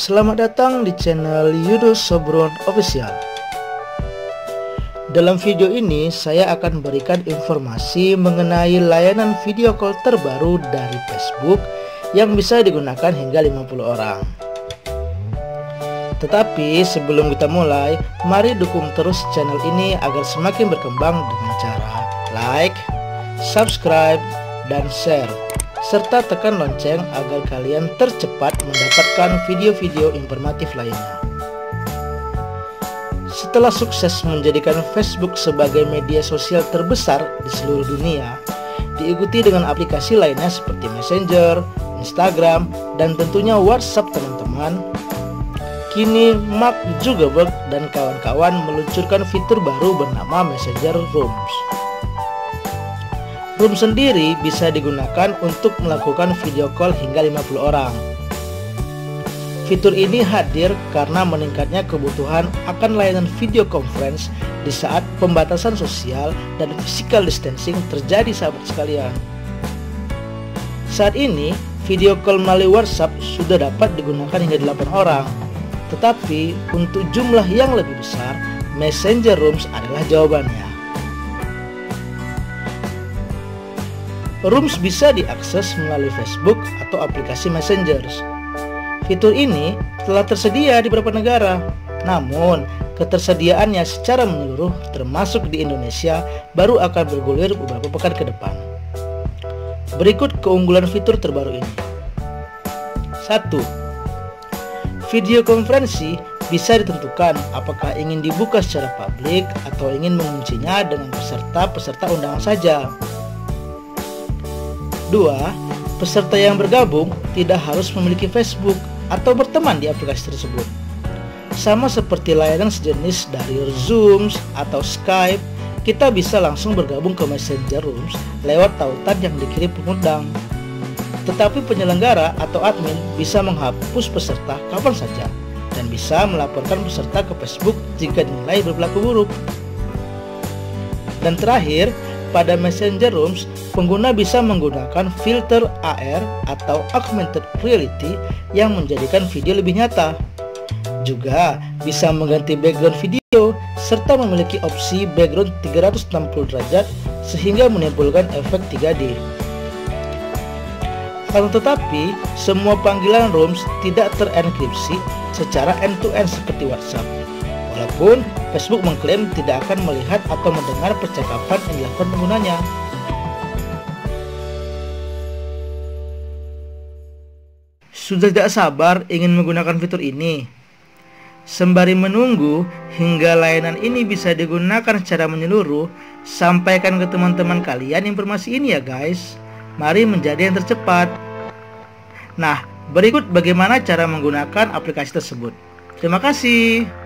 Selamat datang di channel Yudo Sobron Official. Dalam video ini saya akan berikan informasi mengenai layanan video call terbaru dari Facebook yang bisa digunakan hingga 50 orang. Tetapi sebelum kita mulai, mari dukung terus channel ini agar semakin berkembang dengan cara like, subscribe, dan share serta tekan lonceng agar kalian tercepat mendapatkan video-video informatif lainnya. Setelah sukses menjadikan Facebook sebagai media sosial terbesar di seluruh dunia, diikuti dengan aplikasi lainnya seperti Messenger, Instagram, dan tentunya WhatsApp teman-teman. Kini Mark Zuckerberg dan kawan-kawan meluncurkan fitur baru bernama Messenger Rooms. Room sendiri bisa digunakan untuk melakukan video call hingga 50 orang. Fitur ini hadir karena meningkatnya kebutuhan akan layanan video conference di saat pembatasan sosial dan physical distancing terjadi sahabat sekalian. Saat ini, video call melalui WhatsApp sudah dapat digunakan hingga 8 orang. Tetapi untuk jumlah yang lebih besar, Messenger Rooms adalah jawabannya. Rooms bisa diakses melalui Facebook atau aplikasi Messenger. Fitur ini telah tersedia di beberapa negara, namun ketersediaannya secara menyeluruh termasuk di Indonesia baru akan bergulir beberapa pekan ke depan. Berikut keunggulan fitur terbaru ini. 1. Video konferensi bisa ditentukan apakah ingin dibuka secara publik atau ingin menguncinya dengan peserta-peserta undangan saja. Dua, peserta yang bergabung tidak harus memiliki Facebook atau berteman di aplikasi tersebut. Sama seperti layanan sejenis dari Zoom atau Skype, kita bisa langsung bergabung ke Messenger Rooms lewat tautan yang dikirim pengundang. Tetapi penyelenggara atau admin bisa menghapus peserta kapan saja dan bisa melaporkan peserta ke Facebook jika dinilai berlaku buruk. Dan terakhir, pada Messenger Rooms, pengguna bisa menggunakan filter AR atau augmented reality yang menjadikan video lebih nyata. Juga bisa mengganti background video serta memiliki opsi background 360 derajat sehingga menimbulkan efek 3D. Akan tetapi, semua panggilan Rooms tidak terenkripsi secara end-to-end -end seperti WhatsApp. Walaupun Facebook mengklaim tidak akan melihat atau mendengar percakapan yang dilakukan penggunanya. Sudah tidak sabar ingin menggunakan fitur ini. Sembari menunggu hingga layanan ini bisa digunakan secara menyeluruh, sampaikan ke teman-teman kalian informasi ini ya guys. Mari menjadi yang tercepat. Nah, berikut bagaimana cara menggunakan aplikasi tersebut. Terima kasih.